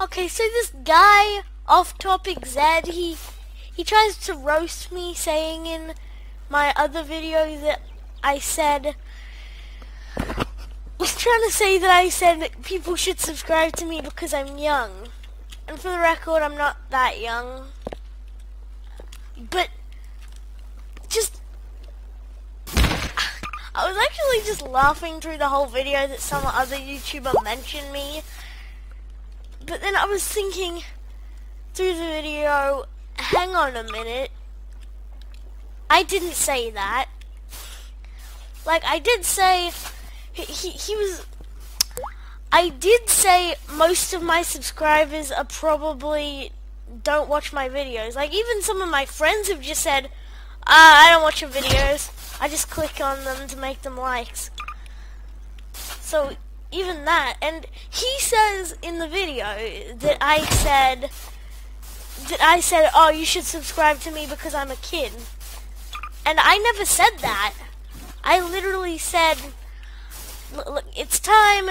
Okay, so this guy, off topic Zed, he he tries to roast me saying in my other video that I said was trying to say that I said that people should subscribe to me because I'm young. And for the record, I'm not that young. But just I was actually just laughing through the whole video that some other YouTuber mentioned me. But then I was thinking through the video, hang on a minute. I didn't say that. Like, I did say, he, he, he was, I did say most of my subscribers are probably don't watch my videos. Like, even some of my friends have just said, ah, I don't watch your videos. I just click on them to make them likes. So, even that, and he says in the video that I said, that I said, oh, you should subscribe to me because I'm a kid. And I never said that. I literally said, look, it's time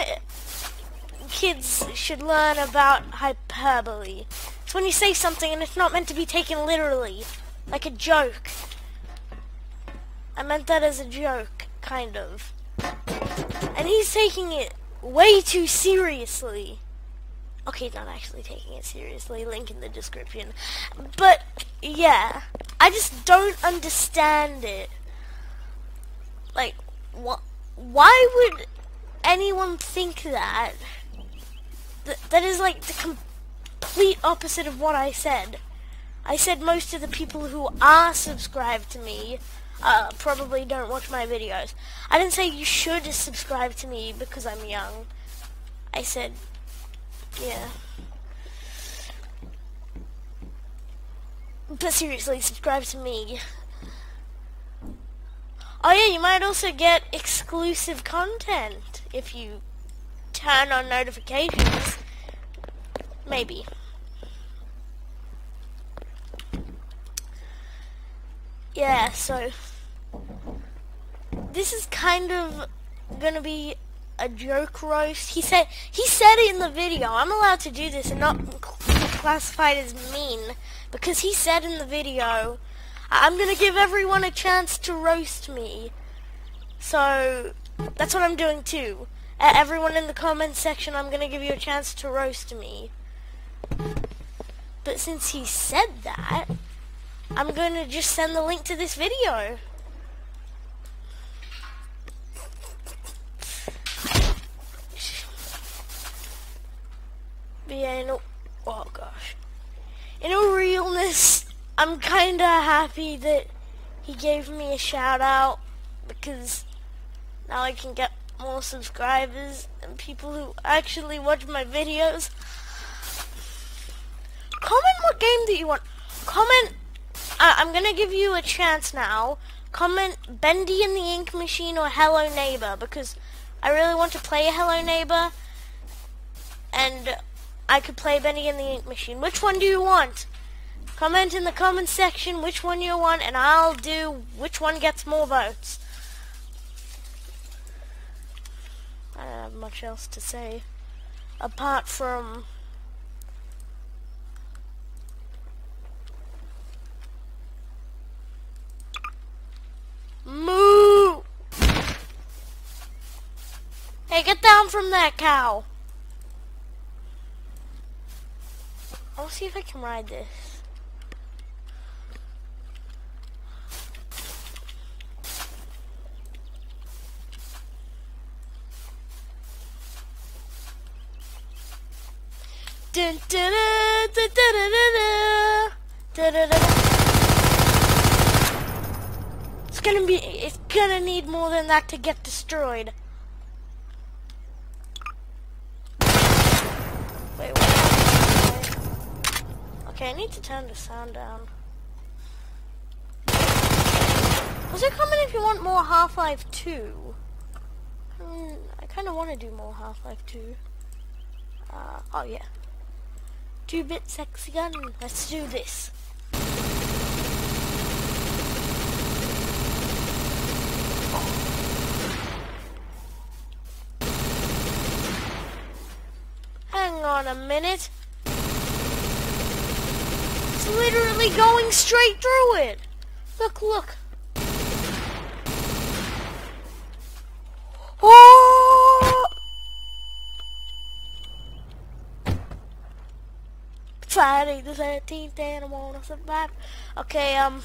kids should learn about hyperbole. It's when you say something and it's not meant to be taken literally, like a joke. I meant that as a joke, kind of. And he's taking it way too seriously. Okay, not actually taking it seriously, link in the description. But, yeah, I just don't understand it. Like, wh why would anyone think that? Th that is like the complete opposite of what I said. I said most of the people who are subscribed to me uh, probably don't watch my videos. I didn't say you should subscribe to me because I'm young. I said, yeah. But seriously, subscribe to me. Oh yeah, you might also get exclusive content if you turn on notifications. Maybe. Yeah, so this is kind of gonna be a joke roast. He said he said it in the video. I'm allowed to do this and not classified as mean because he said in the video, I'm gonna give everyone a chance to roast me. So that's what I'm doing too. Uh, everyone in the comments section, I'm gonna give you a chance to roast me. But since he said that, I'm to just send the link to this video. Yeah, in oh gosh. In all realness, I'm kinda happy that he gave me a shout out because now I can get more subscribers and people who actually watch my videos. Comment what game that you want. Comment I, I'm gonna give you a chance now. Comment Bendy and the Ink Machine or Hello Neighbor because I really want to play Hello Neighbor and I could play Bendy and the Ink Machine. Which one do you want? Comment in the comment section which one you want and I'll do which one gets more votes. I don't have much else to say apart from Moo! Hey, get down from that cow. I'll see if I can ride this. It's gonna be, it's gonna need more than that to get destroyed. I need to turn the sound down. Also comment if you want more Half-Life 2. I, I kind of want to do more Half-Life 2. Uh, oh yeah. 2-bit sexy gun. Let's do this. Hang on a minute. Literally going straight through it. Look, look. Oh! Friday the 13th and I wanna survive. Okay, um...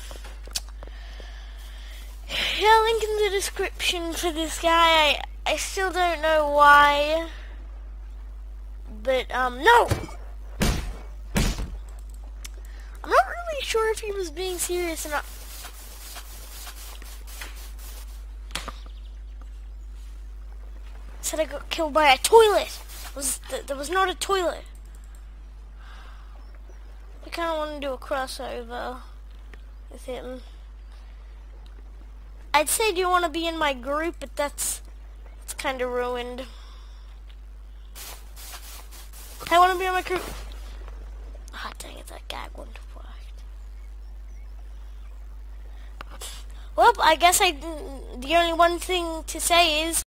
Yeah, link in the description for this guy. I, I still don't know why. But, um, no! I'm not really sure if he was being serious or not. Said I got killed by a toilet. was th there was not a toilet. I kind of want to do a crossover with him. I'd say do you want to be in my group, but that's it's kind of ruined. I want to be in my group. Ah, oh, dang it, that gag wouldn't have worked. Well, I guess I, the only one thing to say is,